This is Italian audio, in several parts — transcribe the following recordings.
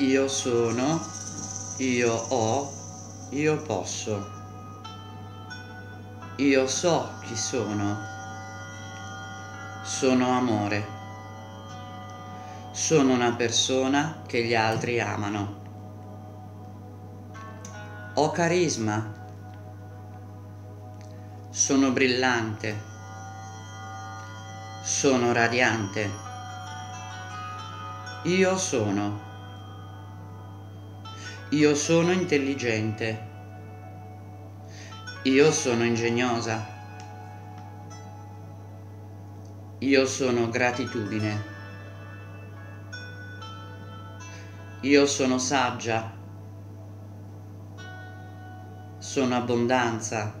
Io sono, io ho, io posso. Io so chi sono. Sono amore. Sono una persona che gli altri amano. Ho carisma. Sono brillante. Sono radiante. Io sono. Io sono intelligente. Io sono ingegnosa. Io sono gratitudine. Io sono saggia. Sono abbondanza.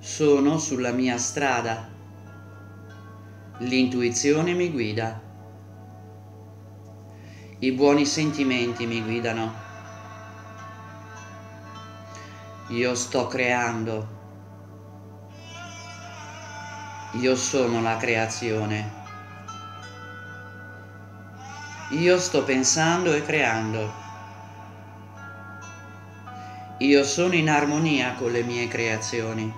Sono sulla mia strada. L'intuizione mi guida. I buoni sentimenti mi guidano. Io sto creando. Io sono la creazione. Io sto pensando e creando. Io sono in armonia con le mie creazioni.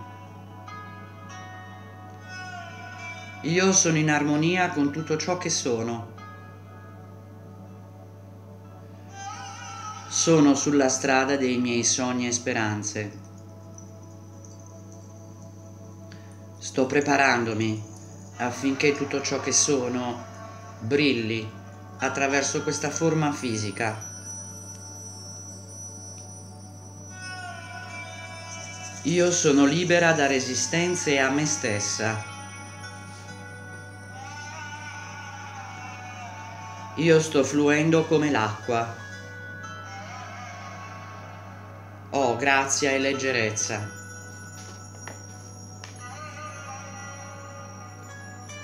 Io sono in armonia con tutto ciò che sono. Sono sulla strada dei miei sogni e speranze. Sto preparandomi affinché tutto ciò che sono brilli attraverso questa forma fisica. Io sono libera da resistenze a me stessa. Io sto fluendo come l'acqua. Grazia e leggerezza.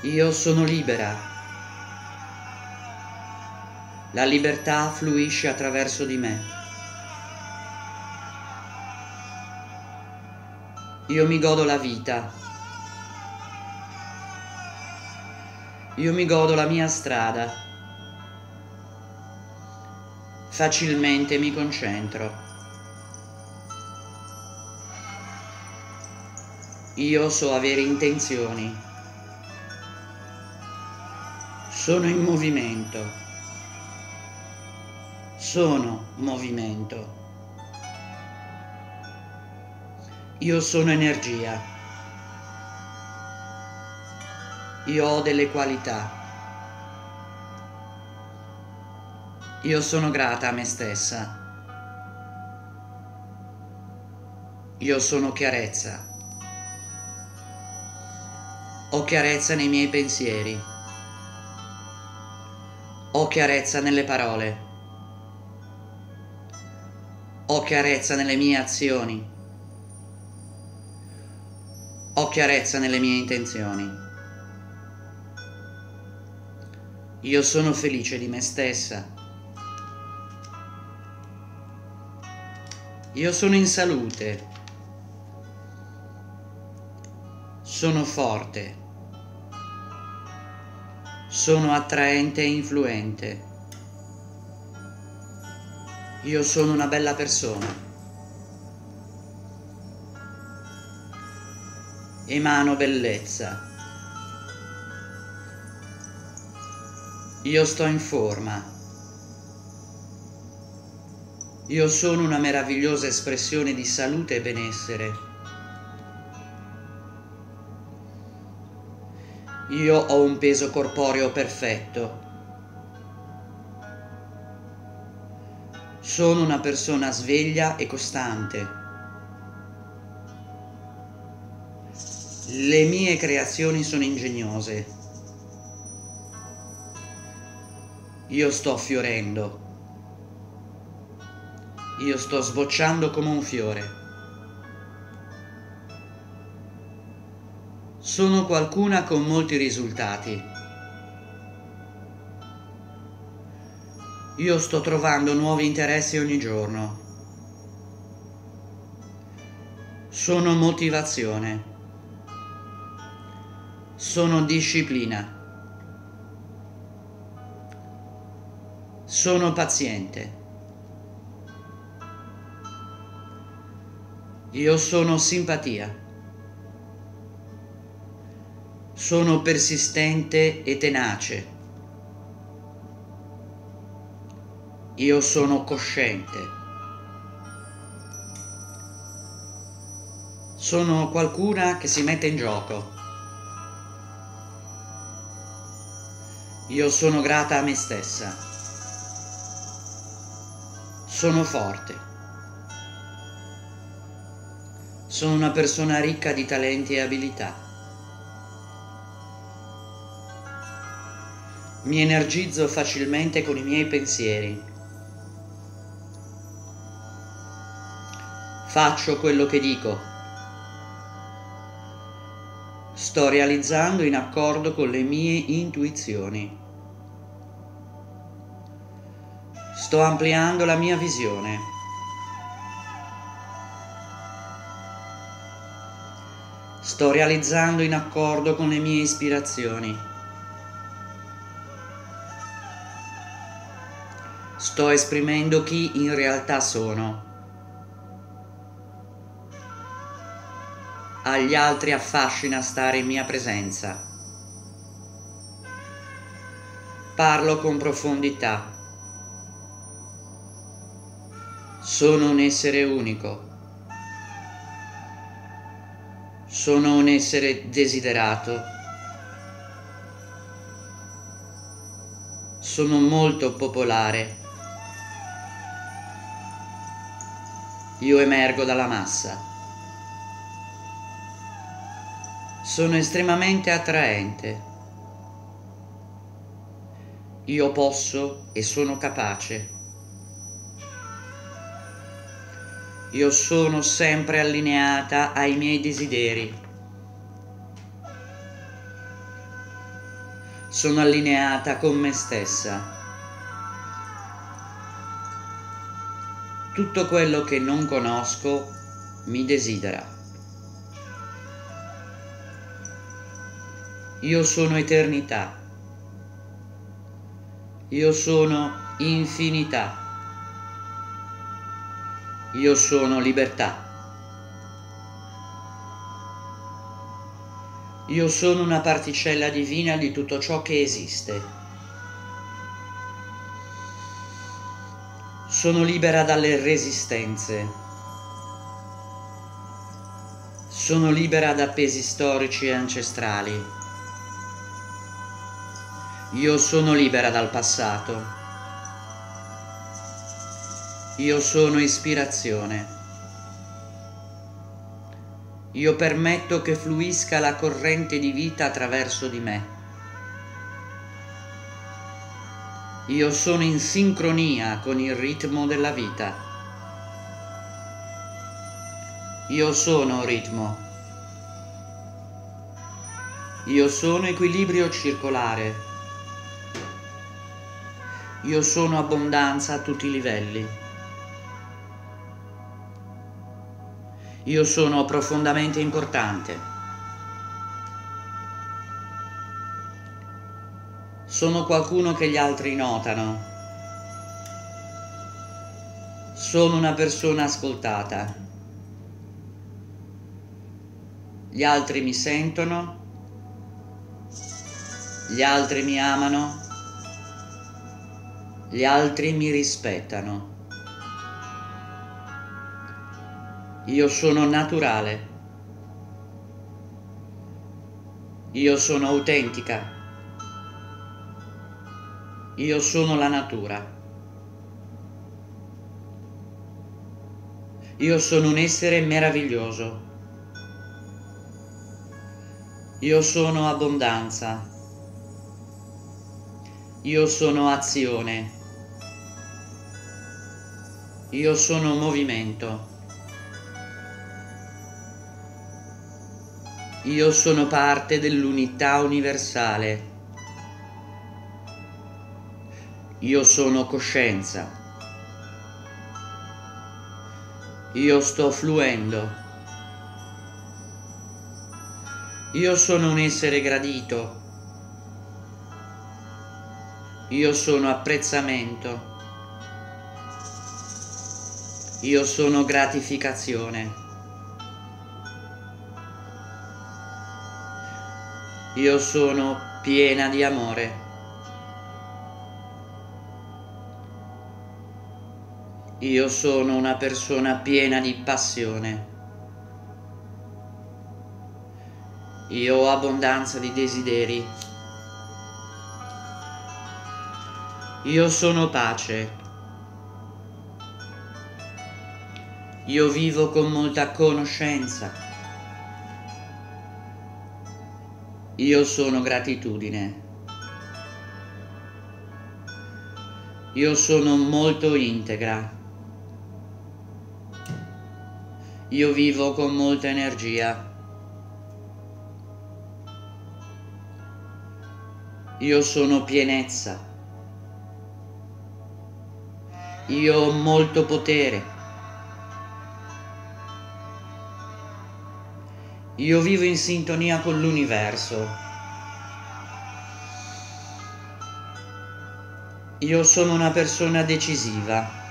Io sono libera. La libertà fluisce attraverso di me. Io mi godo la vita. Io mi godo la mia strada. Facilmente mi concentro. Io so avere intenzioni. Sono in movimento. Sono movimento. Io sono energia. Io ho delle qualità. Io sono grata a me stessa. Io sono chiarezza. Ho chiarezza nei miei pensieri. Ho chiarezza nelle parole. Ho chiarezza nelle mie azioni. Ho chiarezza nelle mie intenzioni. Io sono felice di me stessa. Io sono in salute. Sono forte. Sono attraente e influente. Io sono una bella persona. Emano bellezza. Io sto in forma. Io sono una meravigliosa espressione di salute e benessere. Io ho un peso corporeo perfetto. Sono una persona sveglia e costante. Le mie creazioni sono ingegnose. Io sto fiorendo. Io sto sbocciando come un fiore. Sono qualcuna con molti risultati. Io sto trovando nuovi interessi ogni giorno. Sono motivazione. Sono disciplina. Sono paziente. Io sono simpatia. Sono persistente e tenace. Io sono cosciente. Sono qualcuna che si mette in gioco. Io sono grata a me stessa. Sono forte. Sono una persona ricca di talenti e abilità. Mi energizzo facilmente con i miei pensieri. Faccio quello che dico. Sto realizzando in accordo con le mie intuizioni. Sto ampliando la mia visione. Sto realizzando in accordo con le mie ispirazioni. Sto esprimendo chi in realtà sono. agli altri affascina stare in mia presenza. Parlo con profondità. Sono un essere unico. Sono un essere desiderato. Sono molto popolare. Io emergo dalla massa. Sono estremamente attraente. Io posso e sono capace. Io sono sempre allineata ai miei desideri. Sono allineata con me stessa. Tutto quello che non conosco mi desidera. Io sono eternità. Io sono infinità. Io sono libertà. Io sono una particella divina di tutto ciò che esiste. Sono libera dalle resistenze. Sono libera da pesi storici e ancestrali. Io sono libera dal passato. Io sono ispirazione. Io permetto che fluisca la corrente di vita attraverso di me. Io sono in sincronia con il ritmo della vita. Io sono ritmo. Io sono equilibrio circolare. Io sono abbondanza a tutti i livelli. Io sono profondamente importante. Sono qualcuno che gli altri notano. Sono una persona ascoltata. Gli altri mi sentono. Gli altri mi amano gli altri mi rispettano. Io sono naturale. Io sono autentica. Io sono la natura. Io sono un essere meraviglioso. Io sono abbondanza. Io sono azione. Io sono movimento. Io sono parte dell'unità universale. Io sono coscienza. Io sto fluendo. Io sono un essere gradito. Io sono apprezzamento. Io sono gratificazione. Io sono piena di amore. Io sono una persona piena di passione. Io ho abbondanza di desideri. Io sono pace. Io vivo con molta conoscenza. Io sono gratitudine. Io sono molto integra. Io vivo con molta energia. Io sono pienezza. Io ho molto potere. Io vivo in sintonia con l'universo. Io sono una persona decisiva.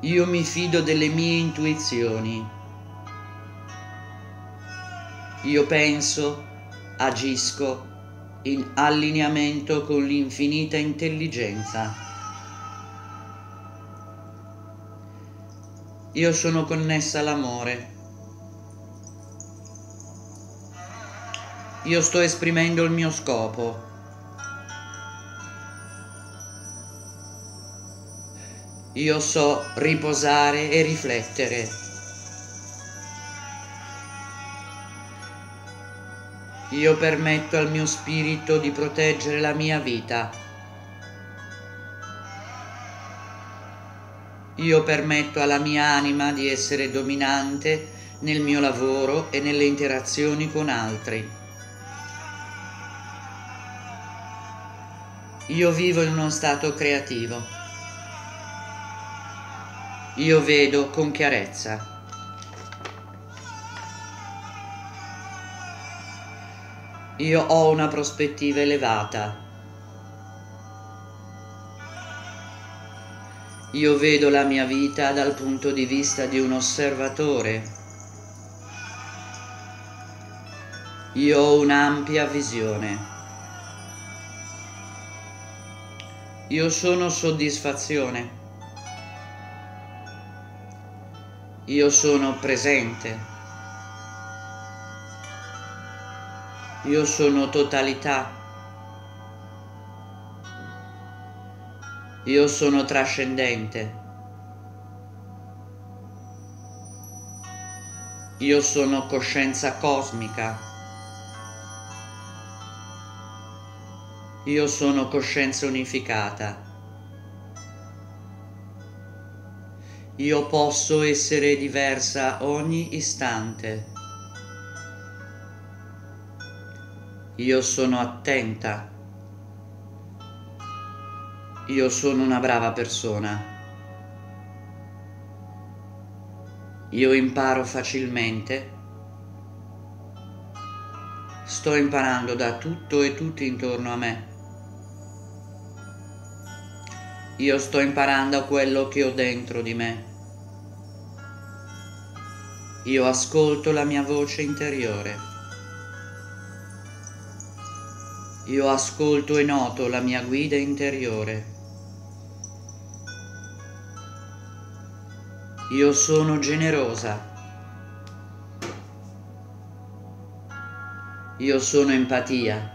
Io mi fido delle mie intuizioni. Io penso, agisco in allineamento con l'infinita intelligenza. Io sono connessa all'amore. Io sto esprimendo il mio scopo. Io so riposare e riflettere. Io permetto al mio spirito di proteggere la mia vita. Io permetto alla mia anima di essere dominante nel mio lavoro e nelle interazioni con altri. Io vivo in uno stato creativo. Io vedo con chiarezza. Io ho una prospettiva elevata. Io vedo la mia vita dal punto di vista di un osservatore. Io ho un'ampia visione. Io sono soddisfazione. Io sono presente. Io sono totalità. Io sono trascendente. Io sono coscienza cosmica. Io sono coscienza unificata. Io posso essere diversa ogni istante. Io sono attenta. Io sono una brava persona. Io imparo facilmente. Sto imparando da tutto e tutti intorno a me. Io sto imparando quello che ho dentro di me. Io ascolto la mia voce interiore. Io ascolto e noto la mia guida interiore. Io sono generosa. Io sono empatia.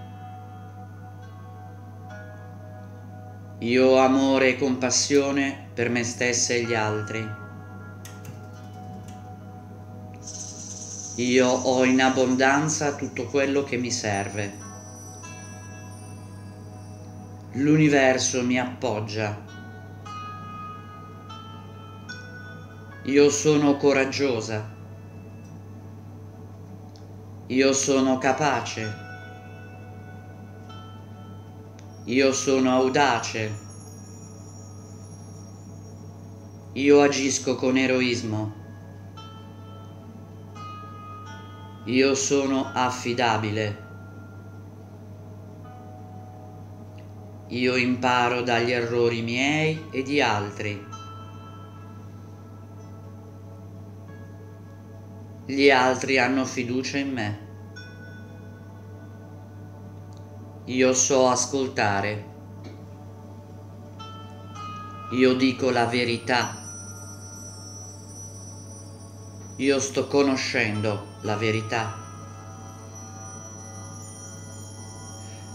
Io ho amore e compassione per me stessa e gli altri. Io ho in abbondanza tutto quello che mi serve. L'universo mi appoggia. Io sono coraggiosa. Io sono capace. Io sono audace. Io agisco con eroismo. Io sono affidabile. Io imparo dagli errori miei e di altri. Gli altri hanno fiducia in me. Io so ascoltare. Io dico la verità. Io sto conoscendo la verità.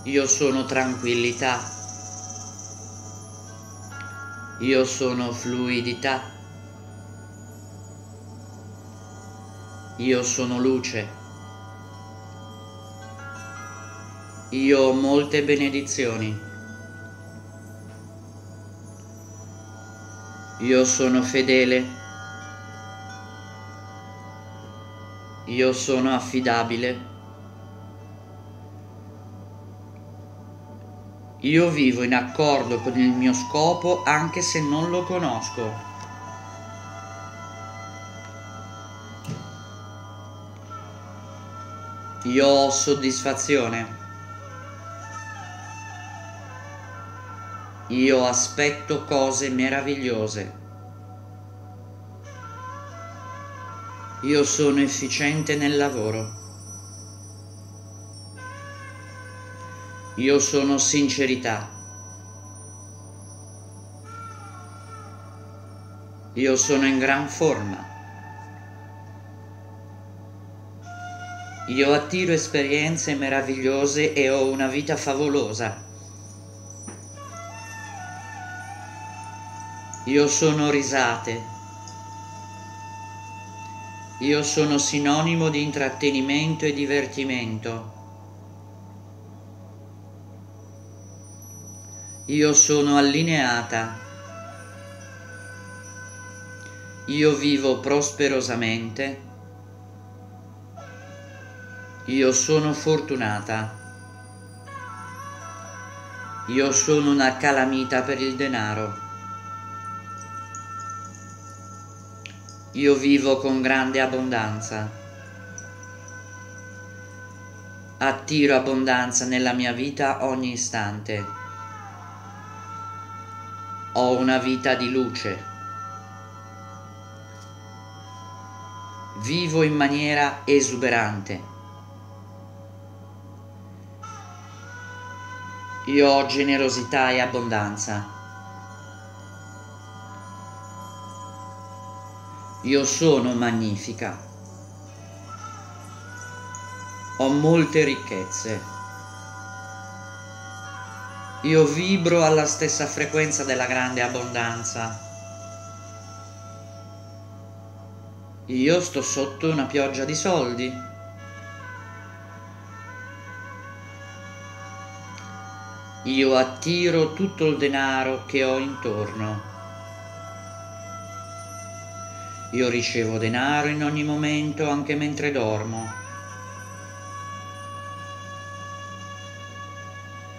Io sono tranquillità. Io sono fluidità. Io sono luce. Io ho molte benedizioni. Io sono fedele. Io sono affidabile. Io vivo in accordo con il mio scopo anche se non lo conosco. Io ho soddisfazione. Io aspetto cose meravigliose. Io sono efficiente nel lavoro. Io sono sincerità. Io sono in gran forma. Io attiro esperienze meravigliose e ho una vita favolosa. Io sono risate. Io sono sinonimo di intrattenimento e divertimento. Io sono allineata. Io vivo prosperosamente. Io sono fortunata. Io sono una calamita per il denaro. Io vivo con grande abbondanza. Attiro abbondanza nella mia vita ogni istante ho una vita di luce. Vivo in maniera esuberante. Io ho generosità e abbondanza. Io sono magnifica. Ho molte ricchezze. Io vibro alla stessa frequenza della grande abbondanza. Io sto sotto una pioggia di soldi. Io attiro tutto il denaro che ho intorno. Io ricevo denaro in ogni momento anche mentre dormo.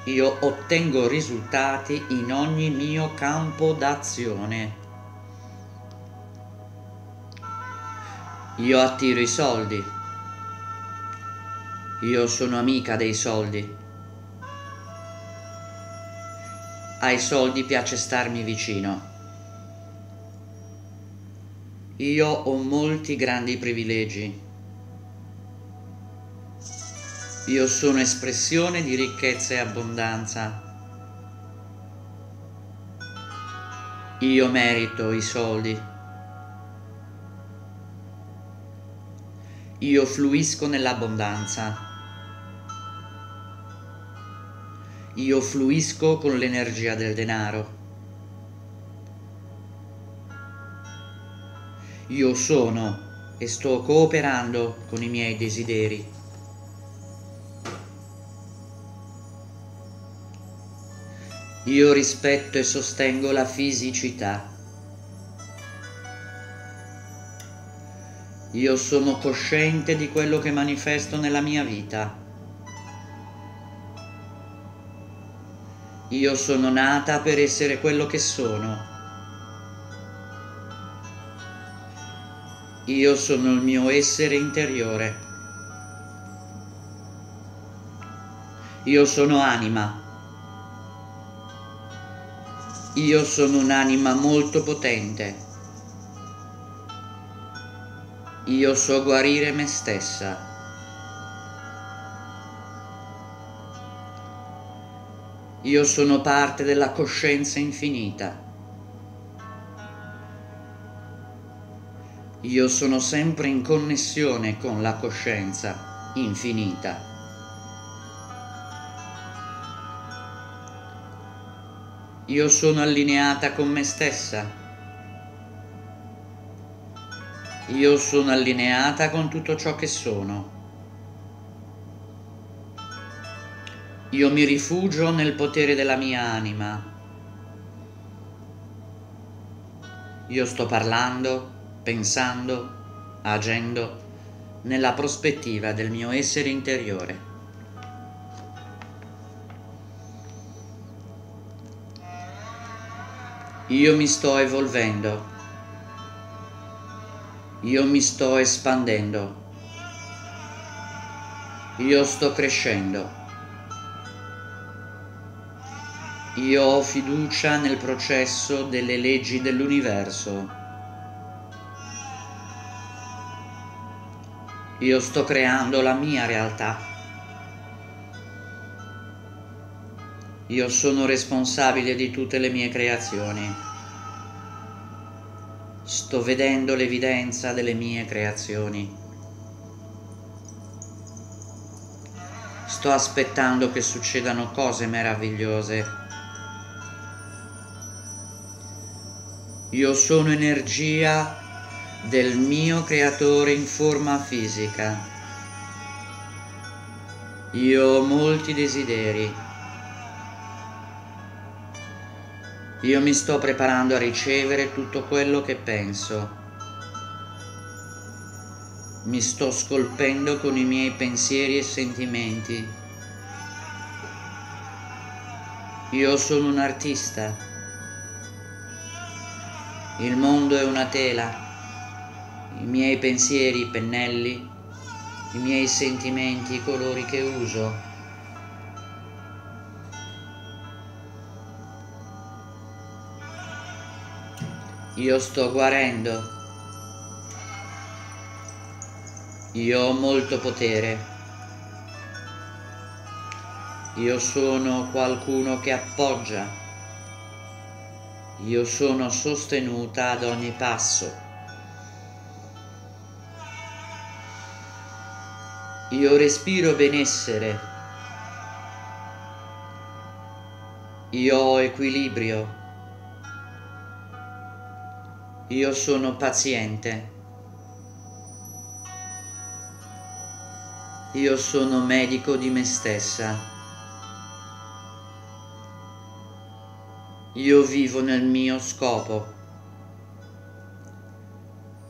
io ottengo risultati in ogni mio campo d'azione. Io attiro i soldi. Io sono amica dei soldi. Ai soldi piace starmi vicino. Io ho molti grandi privilegi. Io sono espressione di ricchezza e abbondanza. Io merito i soldi. Io fluisco nell'abbondanza. Io fluisco con l'energia del denaro. Io sono e sto cooperando con i miei desideri. Io rispetto e sostengo la fisicità. Io sono cosciente di quello che manifesto nella mia vita. Io sono nata per essere quello che sono. Io sono il mio essere interiore. Io sono anima. Io sono un'anima molto potente. Io so guarire me stessa. Io sono parte della coscienza infinita. Io sono sempre in connessione con la coscienza infinita. Io sono allineata con me stessa. Io sono allineata con tutto ciò che sono. Io mi rifugio nel potere della mia anima. Io sto parlando pensando, agendo nella prospettiva del mio essere interiore. Io mi sto evolvendo, io mi sto espandendo, io sto crescendo. Io ho fiducia nel processo delle leggi dell'universo. Io sto creando la mia realtà. Io sono responsabile di tutte le mie creazioni. Sto vedendo l'evidenza delle mie creazioni. Sto aspettando che succedano cose meravigliose. Io sono energia del mio creatore in forma fisica. Io ho molti desideri. Io mi sto preparando a ricevere tutto quello che penso. Mi sto scolpendo con i miei pensieri e sentimenti. Io sono un artista. Il mondo è una tela i miei pensieri, i pennelli, i miei sentimenti, i colori che uso. Io sto guarendo. Io ho molto potere. Io sono qualcuno che appoggia. Io sono sostenuta ad ogni passo. Io respiro benessere. Io ho equilibrio. Io sono paziente. Io sono medico di me stessa. Io vivo nel mio scopo.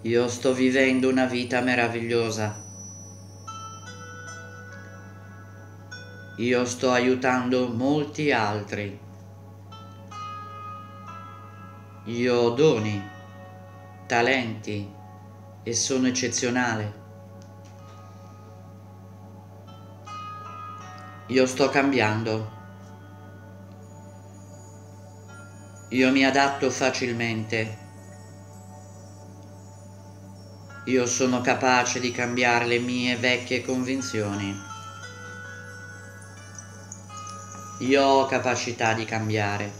Io sto vivendo una vita meravigliosa. Io sto aiutando molti altri. Io ho doni, talenti e sono eccezionale. Io sto cambiando. Io mi adatto facilmente. Io sono capace di cambiare le mie vecchie convinzioni. Io ho capacità di cambiare.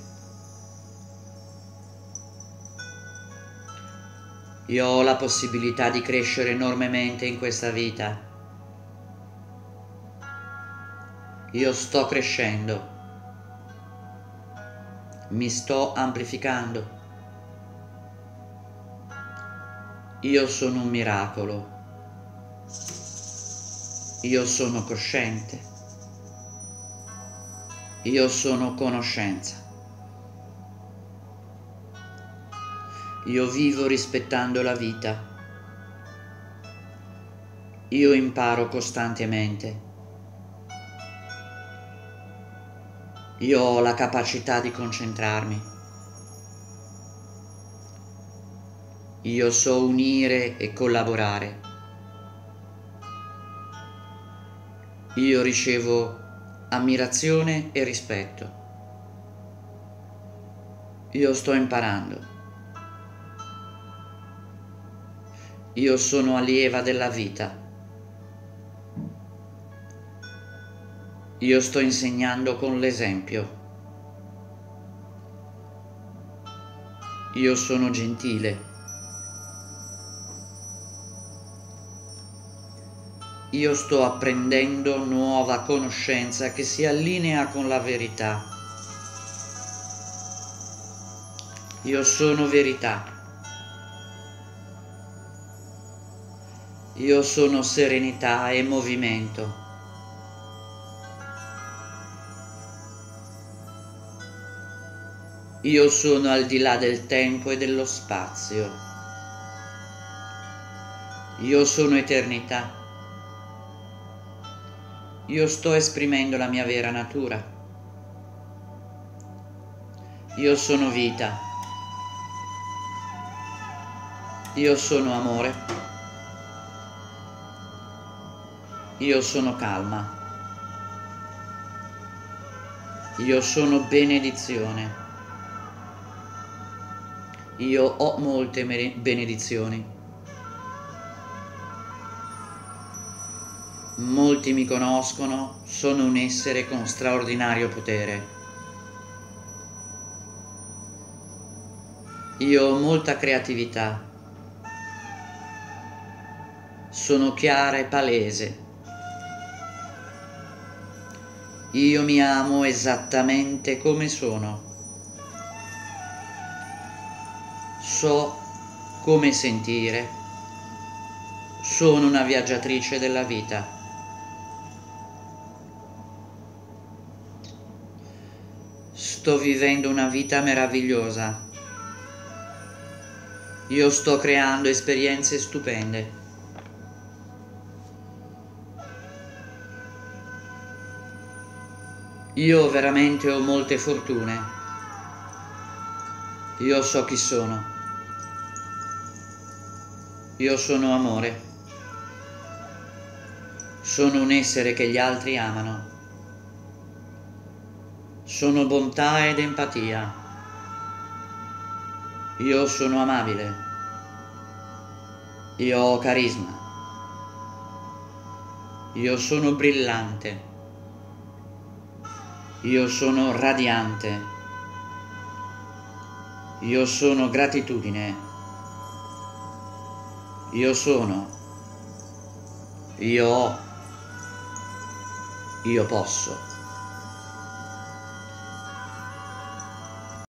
Io ho la possibilità di crescere enormemente in questa vita. Io sto crescendo. Mi sto amplificando. Io sono un miracolo. Io sono cosciente. Io sono conoscenza. Io vivo rispettando la vita. Io imparo costantemente. Io ho la capacità di concentrarmi. Io so unire e collaborare. Io ricevo ammirazione e rispetto. Io sto imparando. Io sono allieva della vita. Io sto insegnando con l'esempio. Io sono gentile. Io sto apprendendo nuova conoscenza che si allinea con la verità. Io sono verità. Io sono serenità e movimento. Io sono al di là del tempo e dello spazio. Io sono eternità. Io sto esprimendo la mia vera natura. Io sono vita. Io sono amore. Io sono calma. Io sono benedizione. Io ho molte benedizioni. Molti mi conoscono, sono un essere con straordinario potere. Io ho molta creatività. Sono chiara e palese. Io mi amo esattamente come sono. so come sentire, sono una viaggiatrice della vita. Sto vivendo una vita meravigliosa. Io sto creando esperienze stupende. Io veramente ho molte fortune. Io so chi sono. Io sono amore. Sono un essere che gli altri amano. Sono bontà ed empatia. Io sono amabile. Io ho carisma. Io sono brillante. Io sono radiante. Io sono gratitudine. Io sono, io ho, io posso.